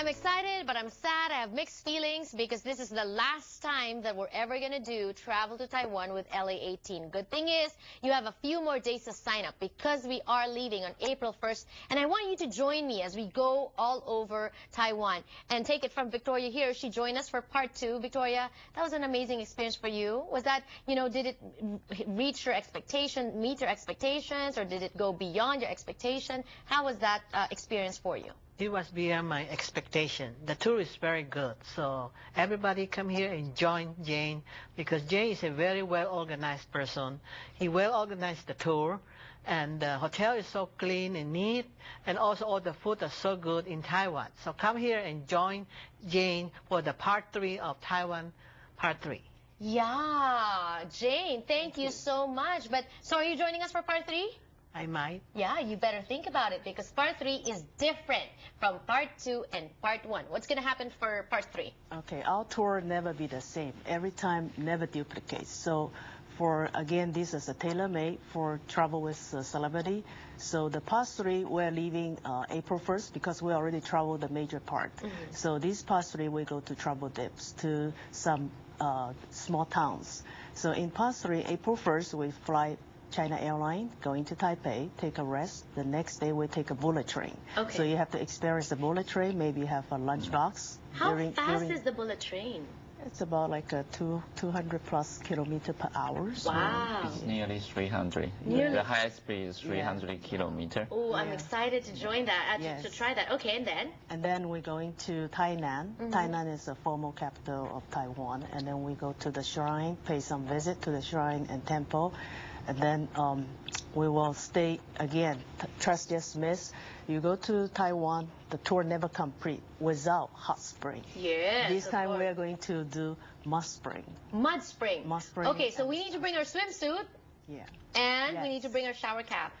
I'm excited, but I'm sad. I have mixed feelings because this is the last time that we're ever going to do travel to Taiwan with LA18. Good thing is you have a few more days to sign up because we are leaving on April 1st. And I want you to join me as we go all over Taiwan and take it from Victoria here. She joined us for part two. Victoria, that was an amazing experience for you. Was that, you know, did it reach your expectation, meet your expectations, or did it go beyond your expectation? How was that uh, experience for you? It was beyond my expectation. The tour is very good. So everybody come here and join Jane because Jane is a very well organized person. He well organized the tour and the hotel is so clean and neat and also all the food is so good in Taiwan. So come here and join Jane for the part three of Taiwan part three. Yeah, Jane, thank, you so much. But so are you joining us for part three? I might. Yeah, you better think about it because part three is different from part two and part one. What's going to happen for part three? Okay, our tour never be the same. Every time, never duplicates. So for, again, this is a tailor-made for travel with a celebrity. So the part three, we're leaving uh, April 1st because we already traveled the major part. Mm -hmm. So this part three, we go to travel dips to some uh, small towns. So in part three, April 1st, we fly China Airline going to Taipei, take a rest. The next day we take a bullet train. Okay. So you have to experience the bullet train, maybe you have a lunchbox. How during, fast during, is the bullet train? It's about like a two, 200 plus kilometer per hour. So wow. It's nearly 300. Nearly. The highest speed is 300 yeah. kilometer. Oh, I'm excited to join that, uh, yes. to, to, try that. Okay, and then? And then we're going to Tainan. Mm -hmm. Tainan is the former capital of Taiwan. And then we go to the shrine, pay some visit to the shrine and temple. And then um, we will stay again. Trust just miss. You go to Taiwan, the tour never complete without hot spring. Yes. This time we are going to do mud spring. Mud spring. Mud spring. Okay, so we need to bring our swimsuit. Yeah. And yes. we need to bring our shower cap.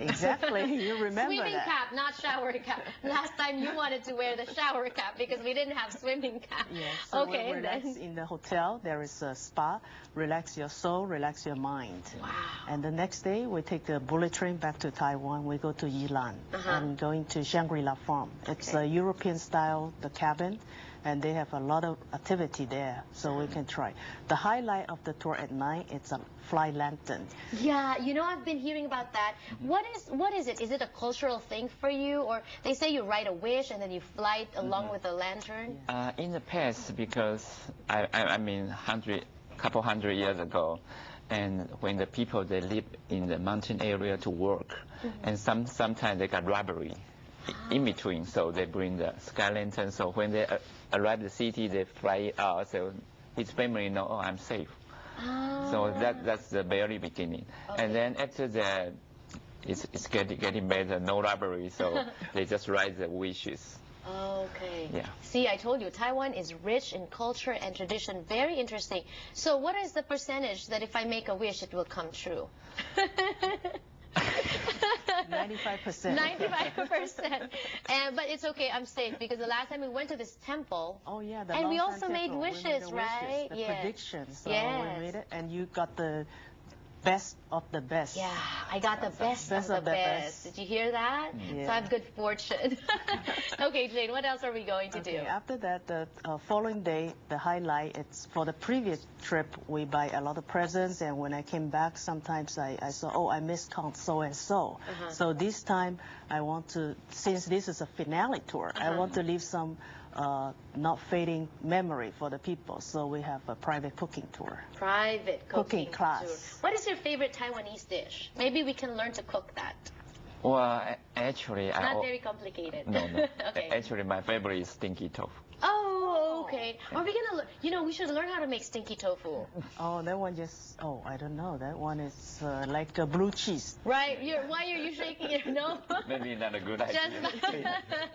Exactly. You remember Swimming that. cap, not shower cap. Last time you wanted to wear the shower cap because we didn't have swimming cap. Yes. So okay. Relax then. in the hotel. There is a spa. Relax your soul. Relax your mind. Wow. And the next day we take the bullet train back to Taiwan. We go to Yilan uh -huh. and going to Shangri-La Farm. It's okay. a European style the cabin and they have a lot of activity there, so we can try. The highlight of the tour at night, it's a fly lantern. Yeah, you know, I've been hearing about that. What is what is it? Is it a cultural thing for you, or they say you write a wish and then you fly it along mm -hmm. with the lantern? Uh, in the past, because I, I, I mean, hundred, couple hundred years ago, and when the people they live in the mountain area to work, mm -hmm. and some sometimes they got robbery in between, so they bring the sky lantern. So when they uh, arrive the city, they fly it out, so his family know, oh, I'm safe. Ah. So that that's the very beginning, okay. and then after that, it's it's getting getting better. No robbery, so they just write the wishes. Okay. Yeah. See, I told you, Taiwan is rich in culture and tradition. Very interesting. So what is the percentage that if I make a wish, it will come true? 95%. 95%. and, but it's okay, I'm safe because the last time we went to this temple. Oh, yeah. and we also made wishes, made right? Wishes, the yes. predictions. So yes. we made it, and you got the best of the best. Yeah, I got the best, best of, the, of the best. best. Did you hear that? Yeah. So I have good fortune. okay, Jane, what else are we going to okay, do? After that, the uh, following day, the highlight, it's for the previous trip, we buy a lot of presents, and when I came back, sometimes I, I saw, oh, I missed count so and so. Uh -huh. So this time, I want to, since this is a finale tour, uh -huh. I uh-huh. want to leave some uh, not fading memory for the people. So we have a private cooking tour. Private cooking, cooking class. Tour. What is your favorite Taiwanese dish? Maybe we can learn to cook that. Well, actually, it's not I, very complicated. No, no. okay. Actually, my favorite is stinky tofu. Oh, okay. Are we gonna, you know, we should learn how to make stinky tofu. Oh, that one just, oh, I don't know. That one is uh, like a blue cheese. Right. You're, why are you shaking it? No. Maybe not a good idea.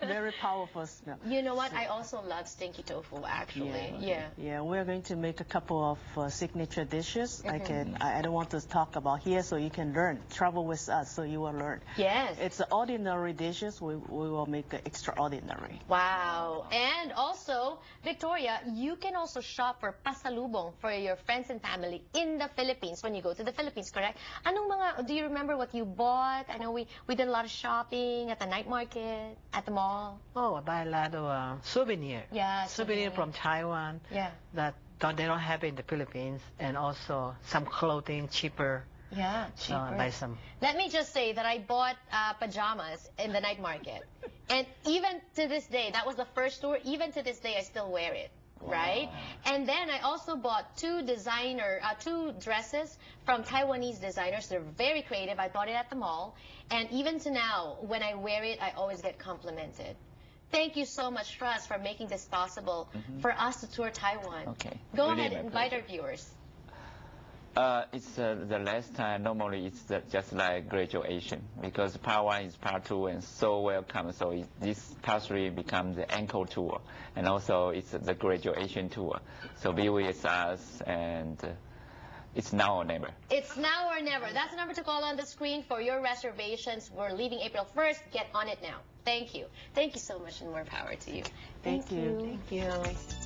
Very powerful smell. You know what? So, I also love stinky tofu, actually. Yeah. Yeah. yeah we're going to make a couple of uh, signature dishes. Mm -hmm. I mm-hmm. can. I, I, don't want to talk about here, so you can learn. Travel with us, so you will learn. Yes. It's ordinary dishes. We we will make extraordinary. Wow. And also also, Victoria you can also shop for pasalubong for your friends and family in the Philippines when you go to the Philippines, correct? Anong mga, do you remember what you bought? I know we, we did a lot of shopping at the night market, at the mall. Oh, I buy a lot of uh, souvenir. Yeah, souvenir souvenir. from Taiwan Yeah. that don't, they don't have in the Philippines, and also some clothing cheaper. Yeah, So I cheaper. buy some. Let me just say that I bought uh, pajamas in the night market. and even to this day, that was the first store, even to this day, I still wear it. Right? And then I also bought two designer, uh, two dresses from Taiwanese designers. They're very creative. I bought it at the mall. And even to now, when I wear it, I always get complimented. Thank you so much, Trust, for making this possible for us to tour Taiwan. Okay. Go Really ahead my and invite our viewers. Uh, it's uh, the last time. Normally, it's uh, just like graduation because part one is part two and so welcome. So it, this part three becomes the ankle tour, and also it's the graduation tour. So be with us, and uh, it's now or never. It's now or never. That's the number to call on the screen for your reservations. We're leaving April 1st. Get on it now. Thank you. Thank you so much and more power to you. Thank you. Thank you.